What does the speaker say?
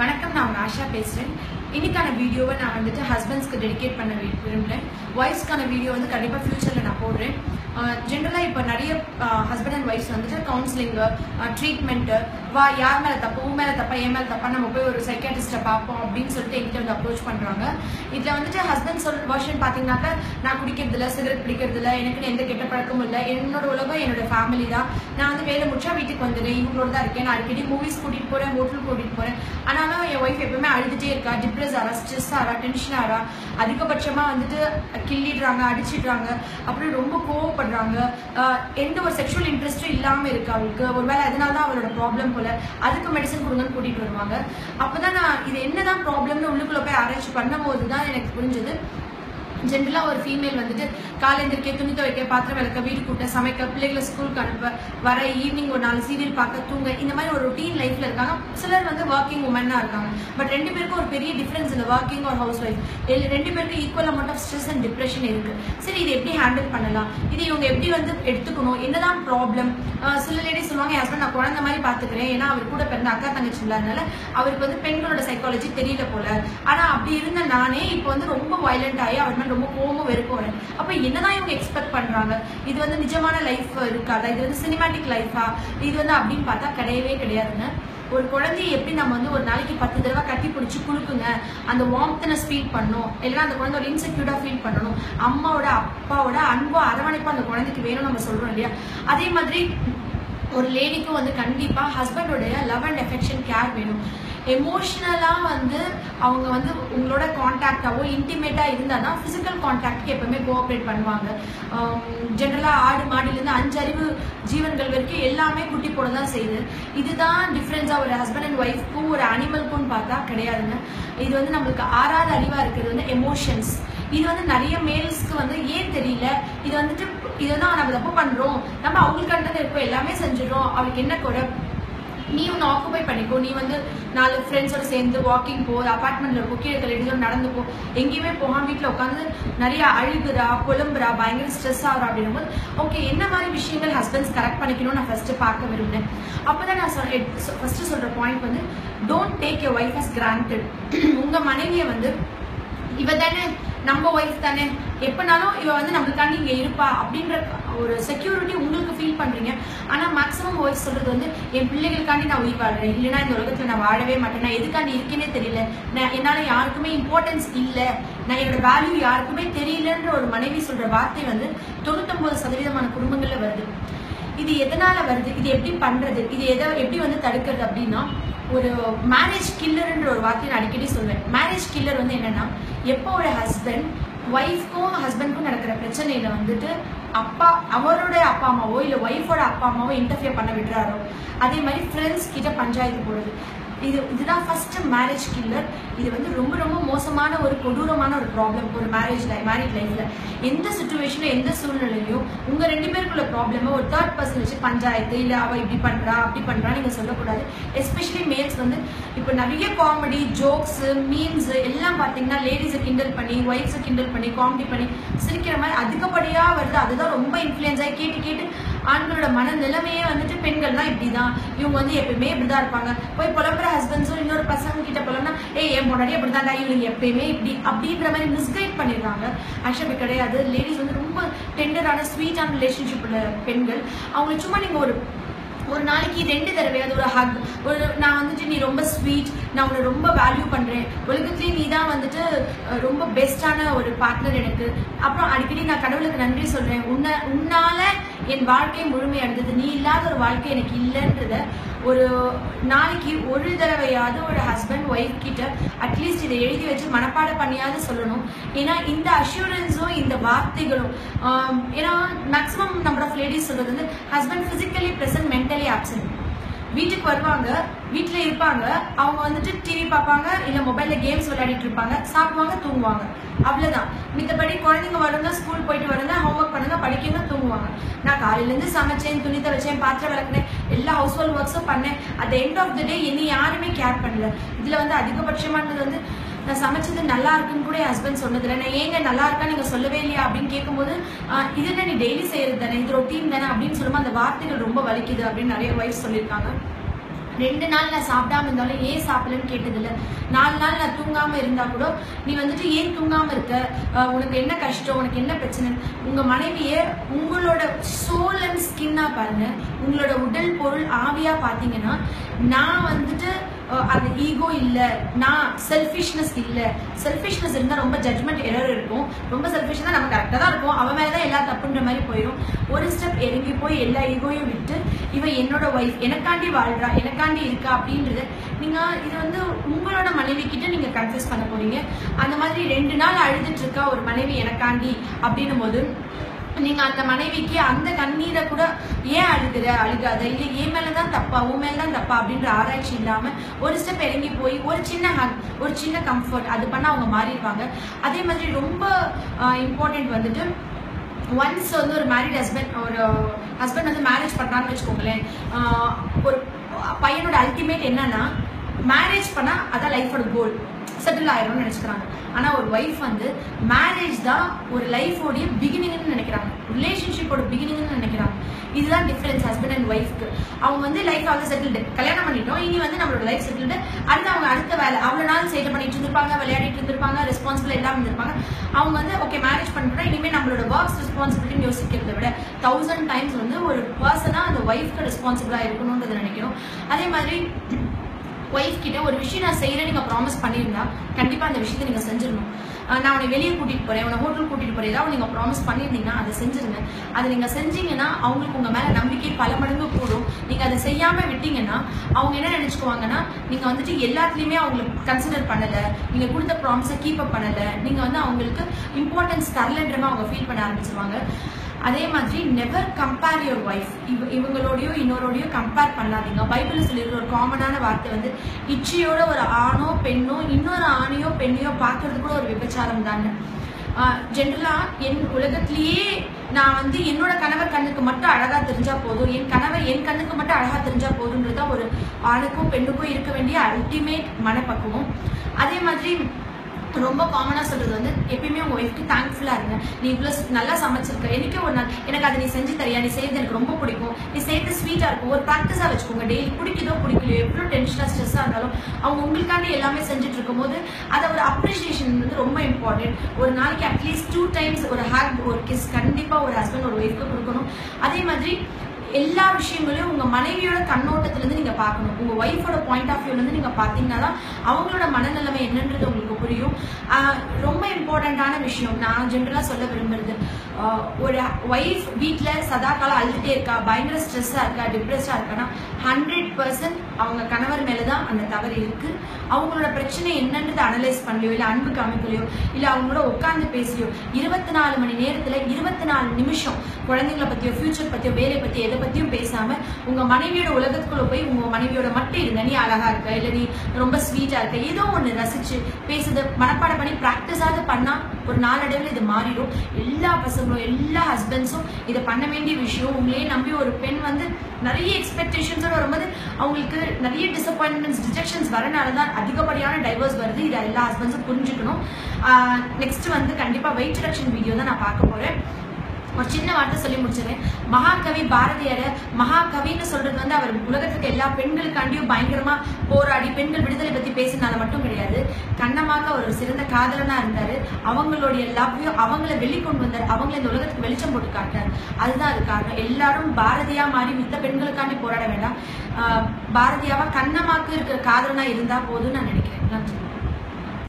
வணக்கம் நான் ஆஷா பேசுகிறேன் இன்னைக்கான வீடியோவை நான் வந்துட்டு ஹஸ்பண்ட்ஸ்க்கு டெடிகேட் பண்ண விரும்புகிறேன் ஒய்ஃப்ஸ்க்கான வீடியோ வந்து கண்டிப்பாக ஃபியூச்சரில் நான் போடுறேன். ஜென்ரலாக இப்போ நிறைய ஹஸ்பண்ட் அண்ட் ஒய்ஃப்ஸ் வந்துட்டு கவுன்சிலிங்கு ட்ரீட்மெண்ட்டு வா யார் மேலே தப்பு உன் மேலே தப்பா என் மேலே தப்பா நம்ம போய் ஒரு சைக்காட்டிஸ்ட்டை பார்ப்போம் அப்படின்னு சொல்லிட்டு என்கிட்ட வந்து அப்ரோச் பண்ணுறாங்க இதில் வந்துட்டு ஹஸ்பண்ட் சொல் வருஷன் பார்த்தீங்கன்னாக்கா நான் குடிக்கிறதில்ல சிகரெட் பிடிக்கிறதில்ல எனக்குன்னு எந்த கெட்ட பழக்கமும் இல்லை. என்னோட உலகம் என்னோட ஃபேமிலி தான். நான் வந்து வேலை முடிச்சா வீட்டுக்கு வந்துடுறேன். இவங்களோட தான் இருக்கேன். நான் அடிக்கடி மூவிஸ் கூட்டிகிட்டு போகிறேன் ஹோட்டல் கூட்டிகிட்டு போகிறேன் ஆனாலும் என் ஒய்ஃப் எப்பவுமே அழுதுட்டே இருக்கா. டிப்ரெஸ் ஆறா ஸ்ட்ரெஸ் ஆறா டென்ஷன் ஆறா அதிகபட்சமா வந்துட்டு கிள்ளிடுறாங்க அடிச்சிடுறாங்க அப்படி ரொம்ப கோவப்படுறாங்க. எந்த ஒரு செக்ஷுவல் இன்ட்ரெஸ்டும் இல்லாம இருக்கு அவளுக்கு. ஒருவேளை அதனால தான் அவளோட ப்ராப்ளம் போல. அதுக்கு மெடிசன் கொடுங்கன்னு கூட்டிட்டு வருவாங்க. அப்பதான் நான் இது என்னதான் ப்ராப்ளம்னு உள்ளுக்குள்ள போய் ஆராய்ச்சி பண்ணும்போது தான் எனக்கு புரிஞ்சது. ஜென்ரலா ஒரு ஃபீமேல் வந்துட்டு காலேந்திரிக்க துணி துவைக்க பாத்திரம் விளக்க வீடு கூட்ட சமைக்க பிள்ளைகளை ஸ்கூலுக்கு அனுப்ப வர ஈவினிங் ஒரு நாலு சீரியல் பார்க்க தூங்க இந்த மாதிரி ஒரு ரொட்டீன் லைஃப்ல இருக்காங்க. சிலர் வந்து ஒர்க்கிங் உமனா இருக்காங்க. பட் ரெண்டு பேருக்கும் ஒரு பெரிய டிஃபரன்ஸ் இல்லை ஒர்க்கிங் ஒரு ஹவுஸ் ஒய்ஃப் ரெண்டு பேருக்கும் equal amount of stress and depression இருக்கு. சரி இது எப்படி ஹேண்டில் பண்ணலாம்? இது இவங்க எப்படி வந்து எடுத்துக்கணும்? என்னதான் ப்ராப்ளம் சில லேடிஸ் சொல்லுவாங்க என் ஹஸ்பண்ட் நான் குழந்தை மாதிரி பாத்துக்கிறேன் ஏன்னா அவர் கூட பிறந்த அக்கா தங்கச்சி இல்லாதனால அவருக்கு வந்து பெண்களோட சைக்காலஜி தெரியல போல. ஆனா அப்படி இருந்த நானே இப்போ வந்து ரொம்ப வயலண்ட் ஆகி அவர் எனக்கு ரொம்ப கோவமும் வெறுக்கும் வரேன் அப்ப என்னதான் இவங்க எக்ஸ்பெக்ட் பண்றாங்க? இது வந்து நிஜமான லைஃப் இருக்காதா? இது வந்து சினிமேட்டிக் லைஃபா இது வந்து அப்படின்னு பார்த்தா கிடையவே கிடையாதுங்க. ஒரு குழந்தைய எப்படி நம்ம வந்து ஒரு நாளைக்கு பத்து தடவை கட்டி பிடிச்சி குலுக்குங்க? அந்த வார்த்தனஸ் ஃபீல் பண்ணும் இல்லைன்னா அந்த குழந்தை ஒரு இன்செக்யூர்டா ஃபீல் பண்ணணும். அம்மாவோட அப்பாவோட அன்போ அரவணைப்போ அந்த குழந்தைக்கு வேணும் நம்ம சொல்றோம் இல்லையா? அதே மாதிரி ஒரு லேடிக்கும் வந்து கண்டிப்பாக ஹஸ்பண்டோடைய லவ் அண்ட் எஃபெக்ஷன் கேர் வேணும். எமோஷ்னலாக வந்து அவங்க வந்து உங்களோட கான்டாக்டாவோ இன்டிமேட்டாக இருந்தால் தான் ஃபிசிக்கல் கான்டாக்ட்க்கு எப்பவுமே கோஆப்ரேட் பண்ணுவாங்க. ஜென்ரலாக ஆடு மாடிலேருந்து அஞ்சு அறிவு ஜீவன்கள் வரைக்கும் எல்லாமே குட்டி போட தான் செய்யுது. இதுதான் டிஃப்ரென்ஸாக ஒரு ஹஸ்பண்ட் அண்ட் ஒய்ஃப்க்கும் ஒரு அனிமல்க்கும் பார்த்தா கிடையாதுங்க. இது வந்து நம்மளுக்கு ஆறாவது அறிவாக இருக்கிறது வந்து எமோஷன்ஸ் இது வந்து நிறைய மேல்ஸ்க்கு வந்து ஏன் தெரியல? இது வந்துட்டு இதுதான் நம்ம தப்பு பண்ணுறோம் நம்ம அவங்களுக்காண்டது இருக்கோம். எல்லாமே செஞ்சிடறோம். அவளுக்கு என்ன கூட நீ ஒன்று ஆக்குபை பண்ணிக்கோ நீ வந்து நாலு ஃப்ரெண்ட்ஸோட சேர்ந்து வாக்கிங் போ அப்பார்ட்மெண்ட்ல இருக்கோ கீழே கல்யாணம் நடந்து போ. எங்கேயுமே போகாம வீட்டில் உட்காந்து நிறைய அழுகுறா புலம்புறா பயங்கர ஸ்ட்ரெஸ் ஆகுறா அப்படின்னும் போது ஓகே என்ன மாதிரி விஷயங்கள் ஹஸ்பண்ட்ஸ் கரெக்ட் பண்ணிக்கணும்னு நான் ஃபர்ஸ்ட் பார்க்க விரும்பினேன். அப்பதான் நான் ஃபர்ஸ்ட் சொல்ற பாயிண்ட் வந்து don't take your wife as granted உங்க மனைவியை வந்து இவ தானே நம்ம ஒய்ஃப் தானே? எப்பனாலும் இவ வந்து நம்மளுக்காண்டி இங்க இருப்பா அப்படின்ற ஒரு செக்யூரிட்டி உங்களுக்கு ஃபீல் பண்றீங்க. ஆனா மேக்ஸிமம் ஒய்ஃப் சொல்றது வந்து என் பிள்ளைகளுக்காண்டி நான் உயிர் வாழ்றேன். இல்லைன்னா இந்த உலகத்துல நான் வாழவே மாட்டேன். நான் எதுக்காண்டி இருக்கேனே தெரியல. நான் என்னால யாருக்குமே இம்பார்ட்டன்ஸ் இல்ல. நான் என்னோட வேல்யூ யாருக்குமே தெரியலன்ற ஒரு மனைவி சொல்ற வார்த்தை வந்து தொண்ணூத்தொன்பது சதவீதமான குடும்பங்கள்ல வருது. இது எதனால வருது? இது எப்படி பண்றது? இது எதை எப்படி வந்து தடுக்கிறது அப்படின்னா ஒரு மேரேஜ் கில்லருன்ற ஒரு வார்த்தையை நான் அடிக்கடி சொல்வேன். மேரேஜ் கில்லர் வந்து என்னன்னா எப்போ ஒரு ஹஸ்பண்ட் ஒய்ஃப்க்கும் ஹஸ்பண்ட்க்கும் நடக்கிற பிரச்சனையில வந்துட்டு அப்பா அவரோட அப்பா அம்மாவோ இல்லை ஒய்ஃபோட அப்பா அம்மாவோ இன்டர்ஃபியர் பண்ண விடுறாரோ அதே மாதிரி ஃப்ரெண்ட்ஸ் கிட்ட பஞ்சாயத்து போடுறது இது இதுதான் ஃபர்ஸ்ட் மேரேஜ் கில்லர் இது வந்து ரொம்ப ரொம்ப மோசமான ஒரு கொடூரமான ஒரு ப்ராப்ளம் ஒரு மேரேஜ் லைஃப் மேரேஜ் லைஃப்ல எந்த சுச்சுவேஷனும் எந்த சூழ்நிலையும் உங்க ரெண்டு பேருக்குள்ள ப்ராப்ளமோ ஒரு தேர்ட் பர்சன் வச்சு பஞ்சாயத்து இல்ல அவ இப்படி பண்றா அப்படி பண்றா நீங்க சொல்லக்கூடாது. எஸ்பெஷலி மேல்ஸ் வந்து இப்போ நிறைய காமெடி ஜோக்ஸ் மீம்ஸ் எல்லாம் பாத்தீங்கன்னா லேடிஸை கிண்டல் பண்ணி ஒய்ஃப்ஸை கிண்டல் பண்ணி காமெடி பண்ணி சிரிக்கிற மாதிரி அதிகப்படியா வருது. அதுதான் ரொம்ப இன்ஃப்ளூயன்ஸ் ஆகி கேட்டு கேட்டு ஆண்களோட மன நிலைமையே வந்துட்டு பெண்கள் தான் இப்படிதான். இவங்க வந்து எப்பயுமே இப்படிதான் இருப்பாங்க. போய் புலம்புற ஹஸ்பண்ட்ஸும் இன்னொரு பசங்க கிட்ட போலன்னா ஏ என் முன்னாடி அப்படிதான்டா இவங்க எப்பயுமே இப்படி அப்படின்ற மாதிரி மிஸ்கைட் பண்ணிடுறாங்க. ஆக்சுவலி கிடையாது. லேடிஸ் வந்து ரொம்ப டெண்டரான ஸ்வீட்டான ரிலேஷன்ஷிப் உள்ள பெண்கள். அவங்க சும்மா நீங்கள் ஒரு ஒரு நாளைக்கு ரெண்டு தடவையாவது ஒரு ஹக் ஒரு நான் வந்துட்டு நீ ரொம்ப ஸ்வீட் நான் உன்னை ரொம்ப வேல்யூ பண்ணுறேன் உலகத்துலேயே நீ தான் வந்துட்டு ரொம்ப பெஸ்டான ஒரு பார்ட்னர் எனக்கு. அப்புறம் அடிக்கடி நான் கடவுளுக்கு நன்றி சொல்கிறேன் உன்னை உன்னால என் வாழ்க்கை முழுமையடைந்தது நீ இல்லாத ஒரு வாழ்க்கை எனக்கு இல்லைன்றத ஒரு நாளைக்கு ஒரு தடவையாவது ஒரு ஹஸ்பண்ட் ஒய்ஃப் கிட்ட அட்லீஸ்ட் இதை எழுதி வச்சு மனப்பாடம் பண்ணியாவது சொல்லணும். ஏன்னா இந்த அஷூரன்ஸும் இந்த வார்த்தைகளும் ஏன்னா மேக்ஸிமம் நம்பர் ஆஃப் லேடிஸ் சொல்றது வந்து husband physically present mentally absent வீட்டுக்கு வருவாங்க வீட்டில் இருப்பாங்க அவங்க வந்துட்டு டிவி பார்ப்பாங்க இல்ல மொபைல்ல கேம்ஸ் விளையாடிட்டு இருப்பாங்க சாப்பிடுவாங்க தூங்குவாங்க. அவ்வளவுதான். மித்தபடி குழந்தைங்க வருங்க ஸ்கூல் போயிட்டு வருங்க ஹோம்ஒர்க் பண்ணுங்க படிக்கங்க தூங்குவாங்க. நான் காலையில இருந்து சமைச்சேன் துணி துவைச்சேன் பாத்திரம் விளக்குனேன் எல்லா ஹவுஸ் ஹோல்ட் ஒர்க்ஸும் பண்ணேன். At end of the day என்னை யாருமே கேர் பண்ணல. இதுல வந்து அதிகபட்சமானது வந்து நான் சமைச்சது நல்லா இருக்குன்னு கூட என் ஹஸ்பண்ட் சொன்னதில்லை. நான் ஏங்க நல்லா இருக்கா நீங்க சொல்லவே இல்லையா அப்படின்னு கேட்கும்போது இது என்ன நீ டெய்லி செய்யறது தானே? இது ரொட்டீன் தானே? அப்படின்னு சொல்லும்போது அந்த வார்த்தைகள் ரொம்ப வலிக்குது அப்படின்னு நிறைய ஒய்ஃப் சொல்லியிருக்காங்க. ரெண்டு நாள் நான் சாப்பிடாம இருந்தாலும் ஏன் சாப்பிடலன்னு கேட்டதில்ல. நாலு நாள் நான் தூங்காம இருந்தா கூட நீ வந்துட்டு ஏன் தூங்காம இருக்க? உனக்கு என்ன கஷ்டம்? உனக்கு என்ன பிரச்சனை? உங்க மனைவிய உங்களோட சோல் அண்ட் ஸ்கின்னா பாருங்க. உங்களோட உடல் பொருள் ஆவியா பாத்தீங்கன்னா நான் வந்துட்டு அந்த ஈகோ இல்ல நான் செல்ஃபிஷ்னஸ் இல்ல. செல்ஃபிஷ்னஸ் இருந்தா ரொம்ப ஜட்மெண்ட் எரர் இருக்கும். ரொம்ப செல்ஃபிஷ்னா நம்ம கரெக்டா தான் இருக்கும் அவன் மேலதான் எல்லா தப்புன்ற மாதிரி போயிடும் ஒரு ஸ்டெப் இறங்கி போய் எல்லா ஈகோயும் விட்டு இவன் என்னோட ஒய்ஃப் எனக்காண்டி வாழ்றா எனக்காண்டி இருக்கா அப்படின்றது நீங்க இது வந்து உங்களோட மனைவி கிட்ட நீங்க கன்ஃபியூஸ் பண்ண போறீங்க. அந்த மாதிரி ரெண்டு நாள் அழுதுட்டு இருக்கா ஒரு மனைவி எனக்காண்டி அப்படின்னும் போது நீங்க அந்த மனைவிக்கு அந்த கண்ணீரை கூட ஏன் அழுகுற அழுகாத? இல்ல ஏன் மேலதான் தப்பா? உன் மேலதான் தப்பா? அப்படின்ற ஆராய்ச்சி இல்லாம ஒரு ஸ்டெப் இறங்கி போய் ஒரு சின்ன ஹக் ஒரு சின்ன கம்ஃபர்ட் அது பண்ணா அவங்க மாறிடுவாங்க. அதே மாதிரி ரொம்ப இம்பார்ட்டன்ட் வந்துட்டு ஒன்ஸ் வந்து ஒரு மேரிட் ஹஸ்பண்ட் ஒரு ஹஸ்பண்ட் வந்து மேரேஜ் பண்றான்னு வச்சுக்கோங்களேன் ஒரு பையனோட அல்டிமேட் என்னன்னா மேரேஜ் பண்ணா அதான் லைஃபோட கோல் செட்டில் ஆயிரும்னு நினச்சிக்கிறாங்க. ஆனால் ஒரு ஒய்ஃப் வந்து மேரேஜ் தான் ஒரு லைஃபோடைய பிகினிங்னு நினைக்கிறாங்க. ரிலேஷன்ஷிப்போட பிகினிங்னு நினைக்கிறாங்க. இதுதான் டிஃப்ரென்ஸ் ஹஸ்பண்ட் அண்ட் ஒய்ஃப்க்கு அவங்க வந்து லைஃப் ஆக செட்டில்டு கல்யாணம் பண்ணிட்டோம் இனி வந்து நம்மளோட லைஃப் செட்டில்டு அடுத்து அவங்க அடுத்த வேலை அவ்வளோ நாள் சேட்டை பண்ணிட்டு இருந்திருப்பாங்க விளையாடிட்டு இருந்திருப்பாங்க ரெஸ்பான்சிபிள் எல்லாம் இருந்திருப்பாங்க. அவங்க வந்து ஓகே மேரேஜ் பண்ணிட்டோம் இனிமேல் நம்மளோட ஒர்க்ஸ் ரெஸ்பான்சிபிலிட்டின்னு யோசிக்கிறத விட தௌசண்ட் டைம்ஸ் வந்து ஒரு பர்சனாக அந்த ஒய்ஃப்க்கு ரெஸ்பான்சிபிளாக இருக்கணும்ன்றதை நினைக்கிறோம். அதே மாதிரி ஒய்ஃப் கிட்ட ஒரு விஷயம் நான் செய்யறேன் நீங்க ப்ராமிஸ் பண்ணியிருந்தா கண்டிப்பா அந்த விஷயத்தை நீங்க செஞ்சிடணும். நான் உன்னை வெளியே கூட்டிட்டு போறேன் உன்னை ஹோட்டல் கூட்டிட்டு போறேன். ஏதாவது நீங்க ப்ராமிஸ் பண்ணியிருந்தீங்கன்னா அதை செஞ்சிருங்க. அதை நீங்க செஞ்சீங்கன்னா அவங்களுக்கு உங்க மேல நம்பிக்கை பல மடங்கு கூடும். நீங்க அதை செய்யாம விட்டீங்கன்னா அவங்க என்ன நினைச்சுக்குவாங்கன்னா நீங்க வந்துட்டு எல்லாத்துலயுமே அவங்களுக்கு கன்சிடர் பண்ணல நீங்க கொடுத்த ப்ராமிஸை கீப் அப் பண்ணல. நீங்க வந்து அவங்களுக்கு இம்பார்ட்டன்ஸ் தரலன்றமா அவங்க ஃபீல் பண்ண ஆரம்பிச்சிருவாங்க. அதே மாதிரி நெவர் கம்பேர் யுவர் ஒய்ஃப் இவ இவங்களோடயோ இன்னொருடையோ கம்பேர் பண்ணாதீங்க. பைபிளில் சொல்லியிருக்கிற ஒரு காமனான வார்த்தை வந்து இச்சையோட ஒரு ஆணோ பெண்ணோ இன்னொரு ஆணையோ பெண்ணையோ பார்க்கறது கூட ஒரு விபச்சாரம் தானே. ஜென்ரலாக என் உலகத்திலேயே நான் வந்து என்னோட கணவர் கண்ணுக்கு மட்டும் அழகாக தெரிஞ்சால் போதும். என் கணவர் என் கண்ணுக்கு மட்டும் அழகாக தெரிஞ்சால் போதுன்றது தான் ஒரு ஆணுக்கும் பெண்ணுக்கும் இருக்க வேண்டிய அல்டிமேட் மனப்பக்குவம். அதே மாதிரி ரொம்ப காமனாக சொல்கிறது வந்து எப்பயுமே உங்கள் ஒய்ஃப்க்கு தேங்க்ஃபுல்லாக இருங்க. நீ இவ்வளோ நல்லா சமைச்சிருக்க. எனக்கே ஒரு நாள் எனக்கு அதை நீ செஞ்சு தரியா நீ செய்யறது எனக்கு ரொம்ப பிடிக்கும். நீ செய்யறது ஸ்வீட்டாக இருக்கும். ஒரு ப்ராக்டிஸாக வச்சுக்கோங்க. டெய்லி பிடிக்குதோ பிடிக்கலையோ எவ்வளோ டென்ஷனாக ஸ்ட்ரெஸ்ஸாக இருந்தாலும் அவங்க உங்களுக்காண்டி எல்லாமே செஞ்சுட்டு இருக்கும்போது அதை ஒரு அப்ரிஷியேஷன் வந்து ரொம்ப இம்பார்ட்டன்ட் ஒரு நாளைக்கு அட்லீஸ்ட் டூ டைம்ஸ் ஒரு ஹேக் ஒரு கிஸ் கண்டிப்பாக ஒரு ஹஸ்பண்ட் ஒரு ஒய்ஃப்க்கு கொடுக்கணும். அதே மாதிரி எல்லா விஷயங்களையும் உங்கள் மனைவியோட கண்ணோட்டத்துலேருந்து நீங்கள் பார்க்கணும். உங்கள் ஒய்ஃபோட பாயிண்ட் ஆஃப் வியூலேருந்து நீங்கள் பார்த்தீங்கன்னா தான் அவங்களோட மனநிலைமை என்னன்றது உங்களுக்கு புரியும். ரொம்ப இம்பார்ட்டண்ட்டான விஷயம். நான் ஜென்ரலா சொல்ல விரும்புறது ஒரு ஒய்ஃப் வீட்டில் சதா காலம் அழுதுட்டே இருக்கா பயங்கர ஸ்ட்ரெஸ்ஸாக இருக்கா டிப்ரெஸ்டாக இருக்கான்னா ஹண்ட்ரட் பர்சன்ட் அவங்க கணவர் மேலே தான் அந்த தவறு இருக்கு. அவங்களோட பிரச்சனை என்னன்றது அனலைஸ் பண்ணலையோ இல்லை அன்பு காமிக்கலையோ இல்லை அவங்களோட உட்காந்து பேசியோ இருபத்தி நாலு மணி நேரத்தில் இருபத்தி நாலு நிமிஷம் குழந்தைங்களை பற்றியோ ஃபியூச்சர் பற்றியோ வேலை பற்றி எதை பற்றியும் பேசாமல் உங்கள் மனைவியோட உலகத்துக்குள்ளே போய் உங்கள் மனைவியோட மட்டும் இருங்க நீ அழகா இருக்க இல்லை நீ ரொம்ப ஸ்வீட்டாக இருக்க ஏதோ ஒண்ணு ரசிச்சு இதை மனப்பாடம் பண்ணி ப்ராக்டிஸாவது பண்ணால் ஒரு நாளடைவில் இது மாறிடும். எல்லா பசங்களும் எல்லா ஹஸ்பண்ட்ஸும் இதை பண்ண வேண்டிய விஷயம் உங்களையே நம்பி ஒரு பெண் வந்து நிறைய எக்ஸ்பெக்டேஷன்ஸோட வரும்போது அவங்களுக்கு நிறைய டிசப்பாயின்மெண்ட்ஸ் ரிஜெக்ஷன்ஸ் வரனால தான் அதிகப்படியான டைவர்ஸ் வருது. இதை எல்லா ஹஸ்பண்ட்ஸும் புரிஞ்சுக்கணும். நெக்ஸ்ட் வந்து கண்டிப்பாக வெயிட் ரிடக்ஷன் வீடியோ தான் நான் பார்க்க போகிறேன் ஒரு சின்ன வார்த்தை சொல்லி முடிச்சிடுறேன். மகாகவி பாரதியார மகாகவின்னு சொல்றது வந்து அவர் உலகத்துக்கு எல்லா பெண்களுக்காண்டியும் பயங்கரமா போராடி பெண்கள் விடுதலை பத்தி பேசினால மட்டும் கிடையாது. கண்ணமாக ஒரு சிறந்த காதலனா இருந்தாரு. அவங்களுடைய லவ்யும் அவங்கள வெளிக்கொண்டு வந்தார். அவங்கள இந்த உலகத்துக்கு வெளிச்சம் போட்டு காட்டினார். அதுதான் அது காரணம். எல்லாரும் பாரதியா மாறி மித்த பெண்களுக்காண்டி போராட வேண்டாம். பாரதியாவா கண்ணமாக்கு இருக்கிற காதலனா இருந்தா போதும்னு நான் நினைக்கிறேன். நன்றி.